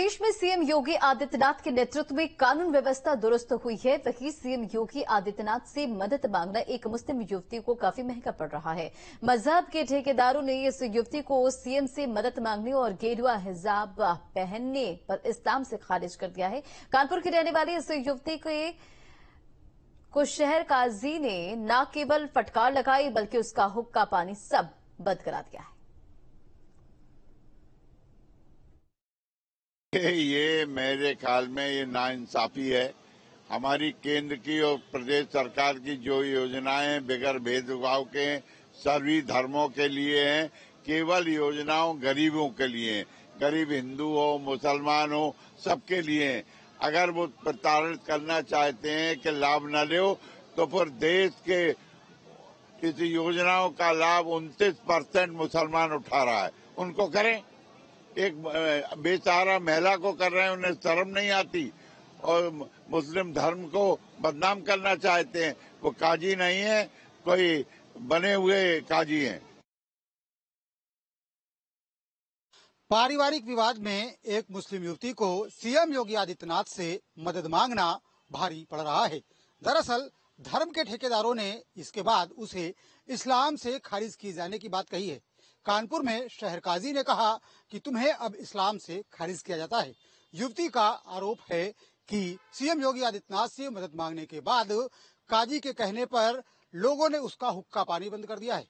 देश में सीएम योगी आदित्यनाथ के नेतृत्व में कानून व्यवस्था दुरुस्त हुई है। वहीं सीएम योगी आदित्यनाथ से मदद मांगना एक मुस्लिम युवती को काफ़ी महँगा पड़ रहा है। मज़हब के ठेकेदारों ने इस युवती को सीएम से मदद मांगने और गेरुआ हिजाब पहनने पर इस्लाम से खारिज कर दिया है। कानपुर की रहने वाली इस युवती के को शहर काजी ने न केवल फटकार लगाई, बल्कि उसका हुक्का पानी सब बंद करा दिया है। ये मेरे ख्याल में ये नाइंसाफी है। हमारी केंद्र की और प्रदेश सरकार की जो योजनाएँ बगैर भेदभाव के सभी धर्मों के लिए हैं, केवल योजनाओं गरीबों के लिए गरीब हिंदू हो, मुसलमान हो, सबके लिए अगर वो प्रताड़ित करना चाहते हैं कि लाभ न लो तो फिर देश के इस योजनाओं का लाभ उनतीस परसेंट मुसलमान उठा रहा है। उनको करें। एक बेचारा महिला को कर रहे हैं, उन्हें शर्म नहीं आती। और मुस्लिम धर्म को बदनाम करना चाहते हैं। वो काजी नहीं है, कोई बने हुए काजी हैं। पारिवारिक विवाद में एक मुस्लिम युवती को सीएम योगी आदित्यनाथ से मदद मांगना भारी पड़ रहा है। दरअसल, धर्म के ठेकेदारों ने इसके बाद उसे इस्लाम से खारिज किए जाने की बात कही है। कानपुर में शहर काजी ने कहा कि तुम्हें अब इस्लाम से खारिज किया जाता है। युवती का आरोप है कि सीएम योगी आदित्यनाथ से मदद मांगने के बाद काजी के कहने पर लोगों ने उसका हुक्का पानी बंद कर दिया है।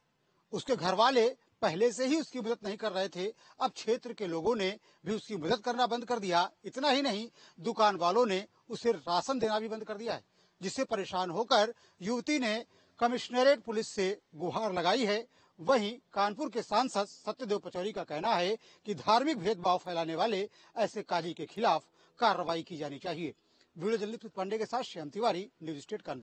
उसके घर वाले पहले से ही उसकी मदद नहीं कर रहे थे। अब क्षेत्र के लोगों ने भी उसकी मदद करना बंद कर दिया। इतना ही नहीं, दुकान वालों ने उसे राशन देना भी बंद कर दिया है, जिससे परेशान होकर युवती ने कमिश्नरेट पुलिस से गुहार लगाई है। वहीं कानपुर के सांसद सत्यदेव पचौरी का कहना है कि धार्मिक भेदभाव फैलाने वाले ऐसे काजी के खिलाफ कार्रवाई की जानी चाहिए। वीडियो जर्नलिस्ट पांडे के साथ श्याम तिवारी, न्यूज़ स्टेट कानपुर